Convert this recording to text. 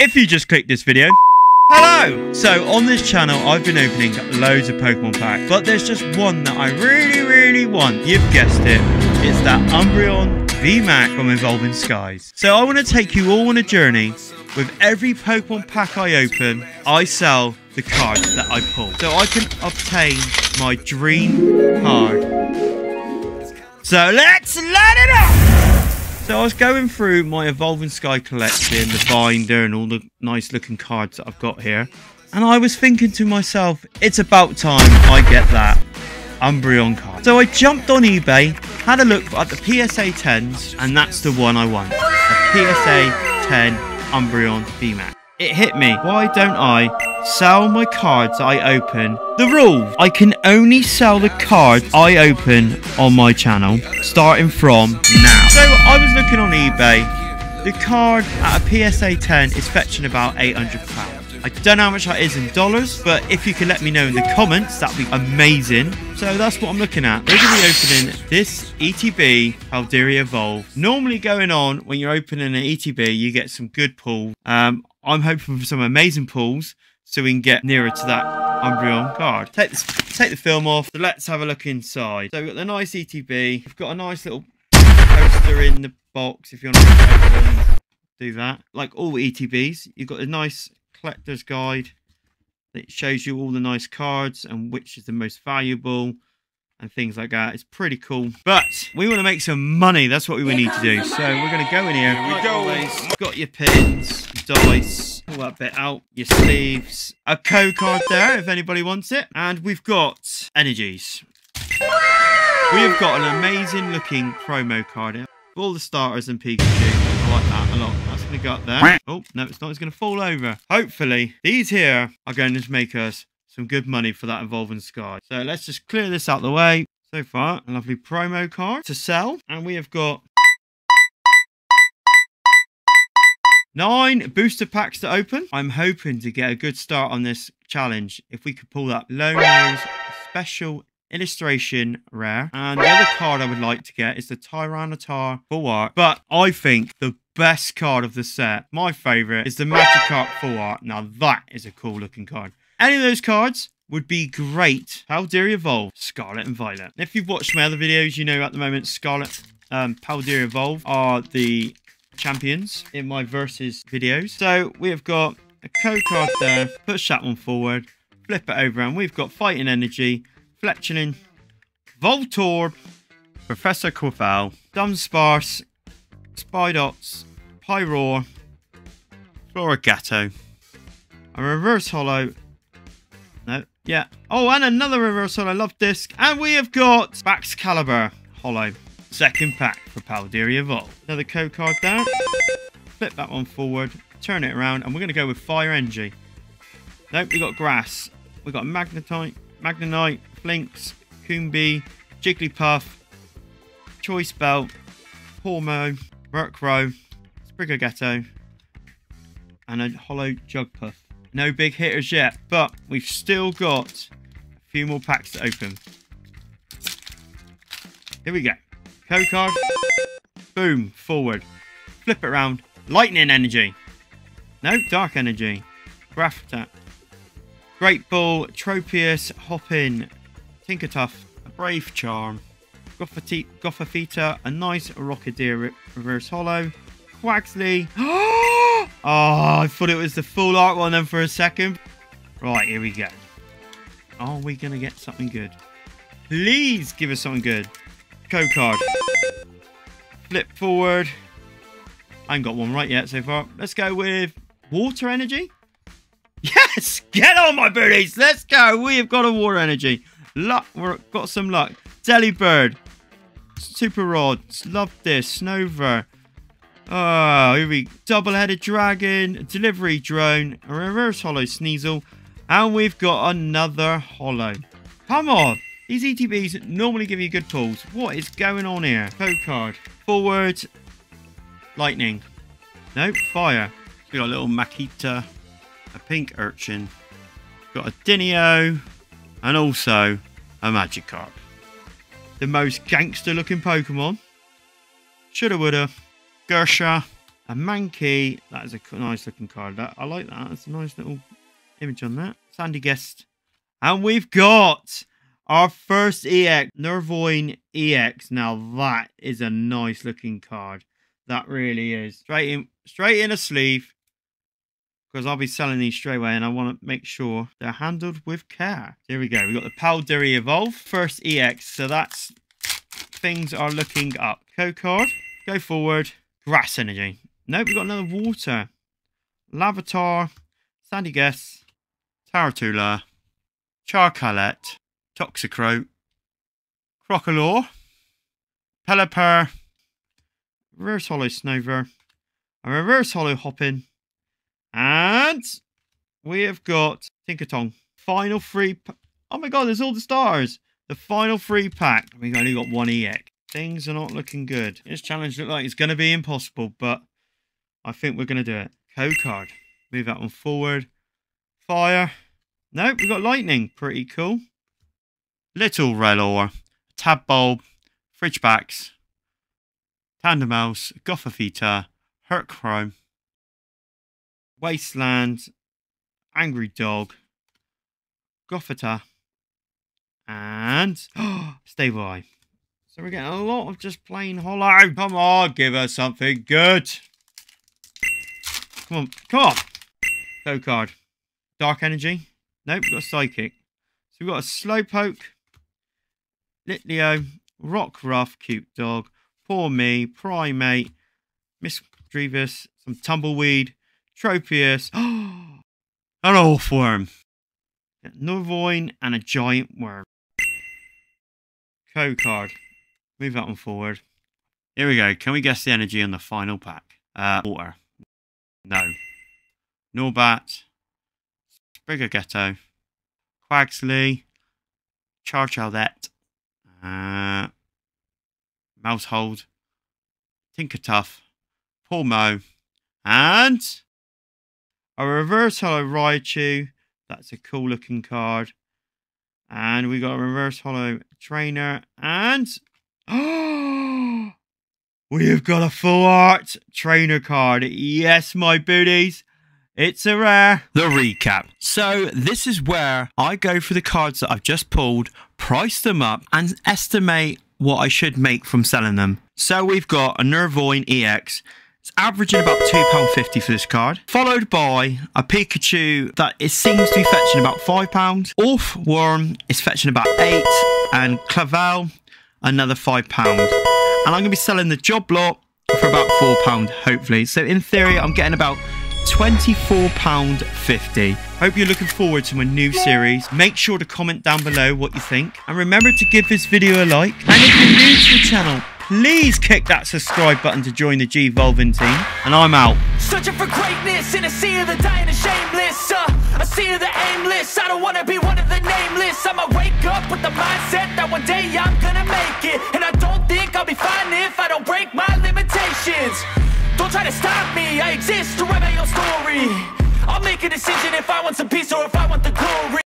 If you just clicked this video, hello! So on this channel, I've been opening loads of Pokemon packs, but there's just one that I really, really want. You've guessed it. It's that Umbreon VMAX from Evolving Skies. So I want to take you all on a journey. With every Pokemon pack I open, I sell the cards that I pull. So I can obtain my dream card. So let's let it up! So I was going through my Evolving Sky collection, the binder and all the nice looking cards that I've got here. And I was thinking to myself, it's about time I get that Umbreon card. So I jumped on eBay, had a look at the PSA 10s, and that's the one I want. The PSA 10 Umbreon VMAX. It hit me. Why don't I sell my cards I open? The rule, I can only sell the cards I open on my channel, starting from now. So I was looking on eBay. The card at a PSA 10 is fetching about £800. I don't know how much that is in dollars, but if you could let me know in the comments, that'd be amazing. So that's what I'm looking at. We're going to be opening this ETB Paldea Evolve. Normally going on, when you're opening an ETB, you get some good pulls. Um, I'm hoping for some amazing pulls so we can get nearer to that Umbreon card. Take, this, take the film off. So let's have a look inside. So we've got the nice ETB. We've got a nice little poster in the box if you want to do that. Like all ETBs, you've got a nice collector's guide that shows you all the nice cards and which is the most valuable and things like that. It's pretty cool. But we want to make some money. That's what we need to do. So we're going to go in here. Here we go. Got your pins, dice, pull that bit out, your sleeves, a code card there if anybody wants it. And we've got energies. We have got an amazing looking promo card here. All the starters and Pikachu. I like that a lot. That's going to go up there. Oh, no, it's not. It's going to fall over. Hopefully, these here are going to make us some good money for that Evolving Sky. So let's just clear this out the way. So far, a lovely promo card to sell. And we have got Nine booster packs to open. I'm hoping to get a good start on this challenge. If we could pull that Nose special illustration rare. And the other card I would like to get is the Tyranitar full art. But I think the best card of the set, my favourite, is the Magikarp full art. Now that is a cool looking card. Any of those cards would be great. Paldea Evolve, Scarlet and Violet. If you've watched my other videos, you know at the moment Scarlet um, Paldea Evolve are the champions in my versus videos. So we have got a code card there. Push that one forward. Flip it over and we've got Fighting Energy, Fletchling, Voltorb, Professor Quaffle, Dunsparce, Spidops, Pyroar, Floragato, a Reverse Holo. Yeah. Oh, and another Reverse Holo. Love Disc. And we have got Baxcalibur Holo. Second pack for Paldea Evolve. Another code card there. Flip that one forward. Turn it around. And we're going to go with Fire Energy. Nope, we got Grass. we got Magnetite, Magnemite, Flinks, Combee, Jigglypuff, Choice Belt, Hormo, Murkrow, Sprigato, and a Holo Jugpuff. No big hitters yet, but we've still got a few more packs to open. Here we go. Code card. Boom. Forward. Flip it around. Lightning energy. No, dark energy. Graph attack. Great Ball, Tropius, Hoppip, Tinkatuff, a Brave Charm, Gothorita, a nice Rockadeer Reverse Holo, Quaxly. Oh, oh, I thought it was the full art one then for a second. Right, here we go. Are we going to get something good? Please give us something good. Code card. Flip forward. I ain't got one right yet so far. Let's go with Water Energy. Yes! Get on, my birdies! Let's go! We have got a water energy. Luck, we've got some luck. Delibird. Super Rod. Love this. Snover. Oh, here we Double-headed dragon. Delivery drone. A reverse holo Sneasel. And we've got another holo. Come on! These ETBs normally give you good pulls. What is going on here? Code card. Forward. Lightning. Nope. Fire. We've got a little Makuhita a Pincurchin, got a Deino, and also a Magikarp. The most gangster looking Pokemon. Shoulda, woulda. Gersha. A Mankey. That is a nice looking card. I like that. That's a nice little image on that. Sandygast. And we've got our first EX, Noivern EX. Now that is a nice looking card. That really is. Straight in, straight in a sleeve. Because I'll be selling these straight away and I want to make sure they're handled with care. Here we go. We've got the Paldea Evolve. First EX. So that's... Things are looking up. Code card. Go forward. Grass Energy. Nope, we've got another water. Larvitar. Sandy Guess. Tarountula. Charcadet. Toxicroak, Crocalor, Pelipper, Reverse Holo Snover, a Reverse Holo Hoppip, and we have got Tinkaton. Final free. Oh my god, there's all the stars. The final free pack. We've only got one EX. Things are not looking good. This challenge looks like it's going to be impossible, but I think we're going to do it. Code card. Move that one forward. Fire. Nope, we've got lightning. Pretty cool. Little Rellor, Tadbulb, Fridge Backs. Frigibax, Tandemaus, Gothorita, Herchrome, Wasteland, Angry Dog, Gothita, and Stable Eye. So we're getting a lot of just plain holo. Come on, give us something good. Come on, come on. Go card. Dark Energy. Nope, we've got Psychic. So we've got a Slowpoke, Litleo, Rockruff, cute dog, Poor Me, Primate, Miss Drevis, some Tumbleweed, Tropius, an Orthworm, Noivern, and a Giant Worm. Code card. Move that one forward. Here we go. Can we guess the energy on the final pack? Uh, water. No. Noibat. Sprigatito. Quaxly. Charcadet uh, Maushold, Tinkatuff, Mo, and a reverse holo Raichu. That's a cool looking card. And we got a reverse holo trainer. And we've got a full art trainer card. Yes, my booties. It's a rare. The recap. So this is where I go for the cards that I've just pulled, price them up, and estimate what I should make from selling them. So we've got a Noivern EX. It's averaging about £2.50 for this card. Followed by a Pikachu that it seems to be fetching about £5. Orthworm is fetching about 8 And Clavell, another £5. And I'm going to be selling the job lot for about £4, hopefully. So in theory, I'm getting about £24.50. Hope you're looking forward to my new series. Make sure to comment down below what you think. And remember to give this video a like. And if you're new to the channel, please kick that subscribe button to join the G Volvin team. And I'm out. Searching for greatness in a sea of the dying and shameless. Uh, a sea of the aimless. I don't want to be one of the nameless. I'ma wake up with the mindset that one day I'm gonna make it. And I don't think I'll be fine if I don't break my limitations. Don't try to stop me, I exist to write my own story I'll make a decision if I want some peace or if I want the glory